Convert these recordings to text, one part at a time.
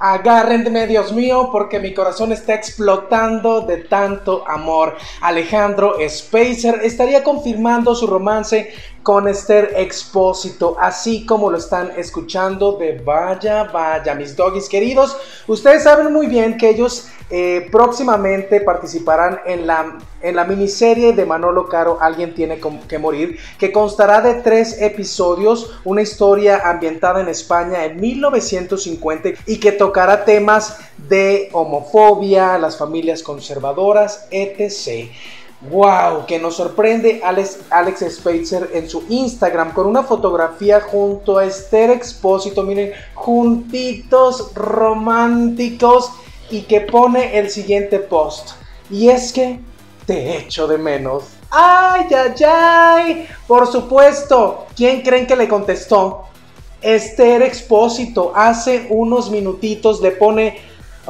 Agárrenme, Dios mío, porque mi corazón está explotando de tanto amor. Alejandro Spacer estaría confirmando su romance con Esther Expósito, así como lo están escuchando de vaya, vaya, mis doggies queridos. Ustedes saben muy bien que ellos eh, próximamente participarán en la, en la miniserie de Manolo Caro, Alguien tiene que morir, que constará de tres episodios, una historia ambientada en España en 1950 y que tocará temas de homofobia, las familias conservadoras, etc. ¡Wow! Que nos sorprende Alex, Alex Spacer en su Instagram con una fotografía junto a Esther Expósito. Miren, juntitos románticos y que pone el siguiente post. Y es que te echo de menos. ¡Ay, ay, ay! Por supuesto. ¿Quién creen que le contestó? Esther Expósito hace unos minutitos le pone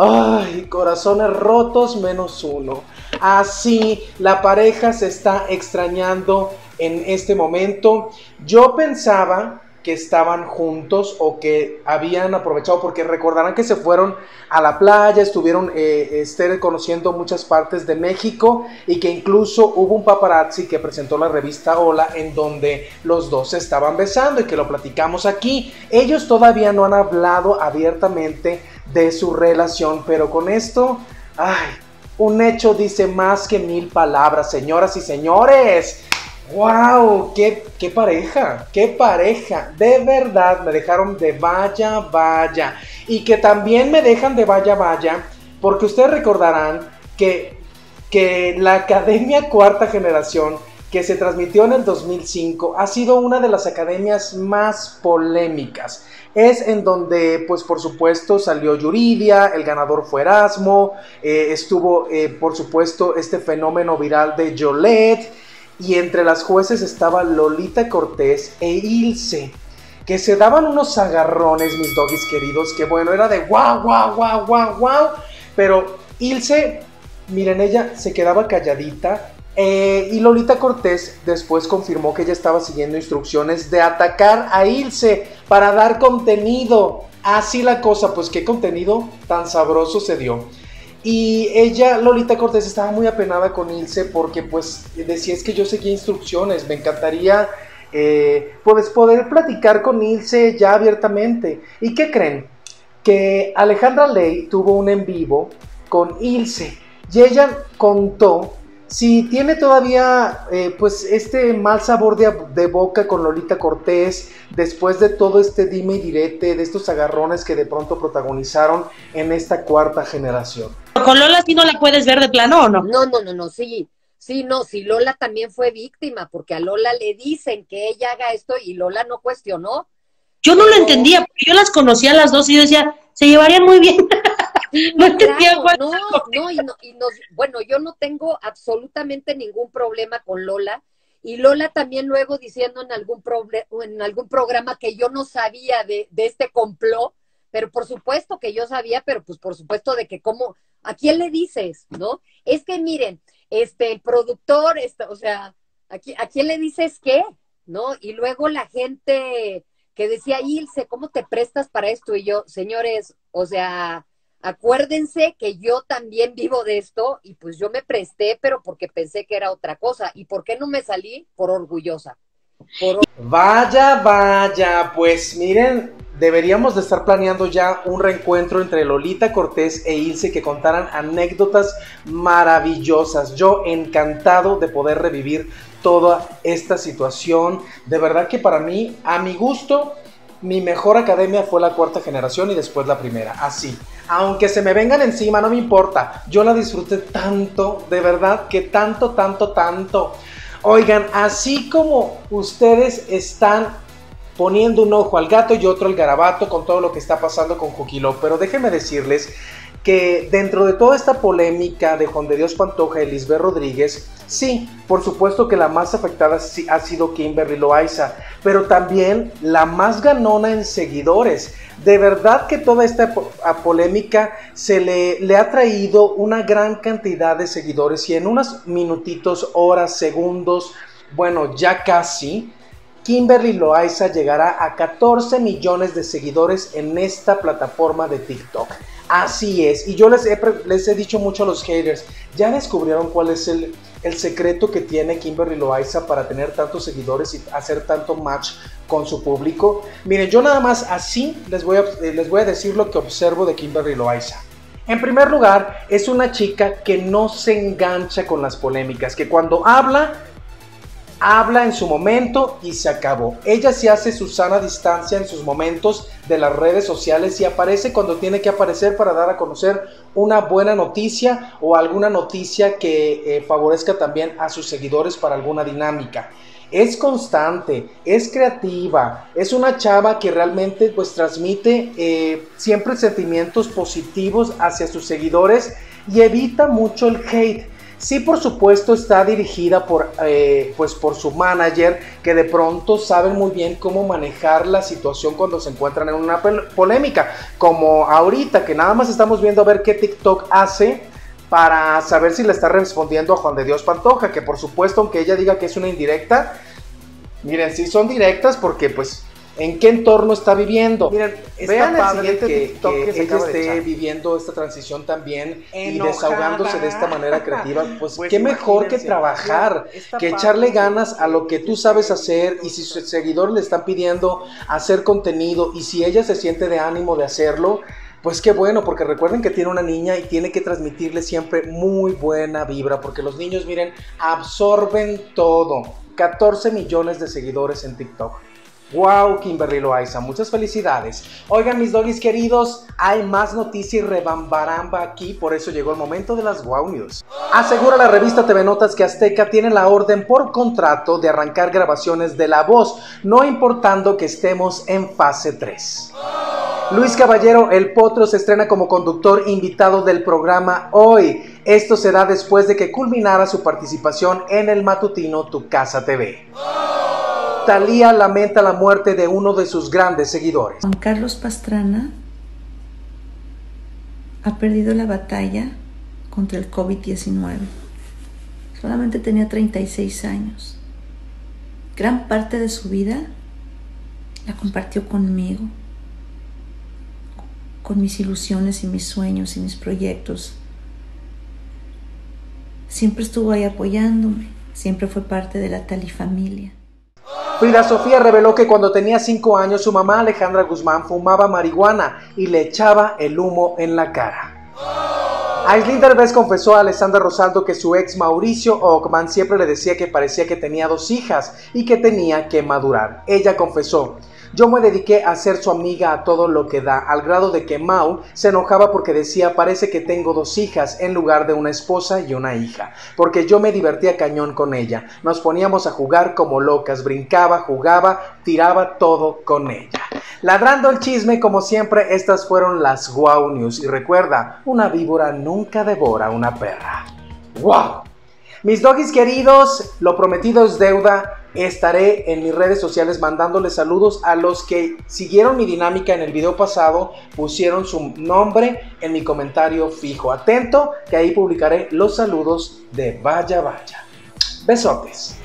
Ay, corazones rotos menos uno. Así la pareja se está extrañando en este momento. Yo pensaba que estaban juntos o que habían aprovechado, porque recordarán que se fueron a la playa, estuvieron eh, conociendo muchas partes de México y que incluso hubo un paparazzi que presentó la revista Hola en donde los dos se estaban besando y que lo platicamos aquí. Ellos todavía no han hablado abiertamente de su relación, pero con esto, ay, un hecho dice más que mil palabras, señoras y señores. ¡Wow! Qué, ¡Qué pareja! ¡Qué pareja! De verdad me dejaron de vaya, vaya. Y que también me dejan de vaya, vaya. Porque ustedes recordarán que, que la Academia Cuarta Generación que se transmitió en el 2005 ha sido una de las academias más polémicas. Es en donde, pues por supuesto, salió Yuridia, el ganador fue Erasmo, eh, estuvo, eh, por supuesto, este fenómeno viral de Yolette, y entre las jueces estaba Lolita Cortés e Ilse, que se daban unos agarrones, mis doggies queridos, que bueno, era de guau, guau, guau, guau, guau, pero Ilse, miren, ella se quedaba calladita eh, y Lolita Cortés después confirmó que ella estaba siguiendo instrucciones de atacar a Ilse para dar contenido. Así la cosa, pues qué contenido tan sabroso se dio. Y ella, Lolita Cortés, estaba muy apenada con Ilse porque pues decía es que yo seguía instrucciones, me encantaría eh, pues, poder platicar con Ilse ya abiertamente. ¿Y qué creen? Que Alejandra Ley tuvo un en vivo con Ilse y ella contó si tiene todavía eh, pues este mal sabor de, boca con Lolita Cortés, después de todo este dime y direte, de estos agarrones que de pronto protagonizaron en esta cuarta generación. Con Lola sí no la puedes ver de plano o no? No, no, no, no, sí. Sí, no, sí, Lola también fue víctima, porque a Lola le dicen que ella haga esto y Lola no cuestionó. Yo no lo entendía, porque yo las conocía a las dos y yo decía, se llevarían muy bien. no, no, no, y no, y nos, bueno, yo no tengo absolutamente ningún problema con Lola. Y Lola también luego diciendo en algún, en algún programa que yo no sabía de, de este complot, pero por supuesto que yo sabía, pero pues por supuesto de que cómo, ¿a quién le dices? ¿No? Es que miren, este, el productor, este, o sea, ¿a, ¿a quién le dices qué? ¿No? Y luego la gente que decía, Ilse, ¿cómo te prestas para esto? Y yo, señores, o sea, acuérdense que yo también vivo de esto y pues yo me presté, pero porque pensé que era otra cosa. ¿Y por qué no me salí? Por orgullosa. Vaya, vaya, pues miren, deberíamos de estar planeando ya un reencuentro entre Lolita Cortés e Ilse que contaran anécdotas maravillosas. Yo encantado de poder revivir toda esta situación. De verdad que para mí, a mi gusto, mi mejor academia fue la cuarta generación y después la primera, así. Aunque se me vengan encima, no me importa. Yo la disfruté tanto, de verdad que tanto, tanto, tanto. Oigan, así como ustedes están poniendo un ojo al gato y otro al garabato con todo lo que está pasando con Juquilo, pero déjenme decirles que dentro de toda esta polémica de Juan de Dios Pantoja y Lisbeth Rodríguez, sí, por supuesto que la más afectada ha sido Kimberly Loaiza, pero también la más ganona en seguidores. De verdad que toda esta polémica se le, le ha traído una gran cantidad de seguidores y en unos minutitos, horas, segundos, bueno, ya casi, Kimberly Loaiza llegará a 14 millones de seguidores en esta plataforma de TikTok. Así es, y yo les he, dicho mucho a los haters, ya descubrieron cuál es el, el secreto que tiene Kimberly Loaiza para tener tantos seguidores y hacer tanto match con su público. Miren, yo nada más así les voy a, eh, les voy a decir lo que observo de Kimberly Loaiza. En primer lugar, es una chica que no se engancha con las polémicas, que cuando habla habla en su momento y se acabó. Ella se hace su sana distancia en sus momentos de las redes sociales y aparece cuando tiene que aparecer para dar a conocer una buena noticia o alguna noticia que eh, favorezca también a sus seguidores para alguna dinámica. Es constante, es creativa, es una chava que realmente pues transmite eh, siempre sentimientos positivos hacia sus seguidores y evita mucho el hate Sí, por supuesto, está dirigida por, eh, pues por su manager, que de pronto sabe muy bien cómo manejar la situación cuando se encuentran en una polémica, como ahorita, que nada más estamos viendo a ver qué TikTok hace para saber si le está respondiendo a Juan de Dios Pantoja, que por supuesto, aunque ella diga que es una indirecta, miren, sí son directas porque pues en qué entorno está viviendo. Miren, vean el siguiente que, que, ella esté viviendo esta transición también y desahogándose de esta manera creativa. Pues, pues qué mejor que trabajar, que echarle ganas a lo que tú sabes hacer y si sus seguidores le están pidiendo hacer contenido y si ella se siente de ánimo de hacerlo. Pues qué bueno, porque recuerden que tiene una niña y tiene que transmitirle siempre muy buena vibra, porque los niños, miren, absorben todo. 14 millones de seguidores en TikTok. Wow, Kimberly Loaiza, muchas felicidades. Oigan, mis doggies queridos, hay más noticias y rebambaramba aquí, por eso llegó el momento de las Wow News. Asegura la revista TV Notas que Azteca tiene la orden por contrato de arrancar grabaciones de La Voz, no importando que estemos en fase 3. Luis Caballero, el Potro, se estrena como conductor invitado del programa hoy. Esto será después de que culminara su participación en el matutino Tu Casa TV. Talía lamenta la muerte de uno de sus grandes seguidores. Juan Carlos Pastrana ha perdido la batalla contra el COVID-19. Solamente tenía 36 años. Gran parte de su vida la compartió conmigo, con mis ilusiones y mis sueños y mis proyectos. Siempre estuvo ahí apoyándome, siempre fue parte de la Tali familia. Frida Sofía reveló que cuando tenía 5 años su mamá Alejandra Guzmán fumaba marihuana y le echaba el humo en la cara. Aislinn Derbez confesó a Alessandra Rosaldo que su ex Mauricio Ockman siempre le decía que parecía que tenía dos hijas y que tenía que madurar. Ella confesó, yo me dediqué a ser su amiga a todo lo que da, al grado de que Mau se enojaba porque decía, parece que tengo dos hijas en lugar de una esposa y una hija, porque yo me divertía cañón con ella. Nos poníamos a jugar como locas, brincaba, jugaba, tiraba todo con ella. Ladrando el chisme, como siempre, estas fueron las Wow News. Y recuerda, una víbora nunca devora una perra. ¡Wow! Mis doggies queridos, lo prometido es deuda. Estaré en mis redes sociales mandándoles saludos a los que siguieron mi dinámica en el video pasado, pusieron su nombre en mi comentario fijo. Atento, que ahí publicaré los saludos de Vaya Vaya. Besotes.